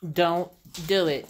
Don't do it.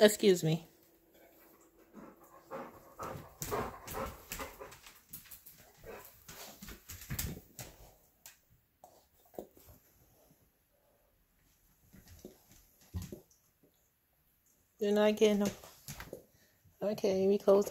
Excuse me. You're not getting them. Okay, we close.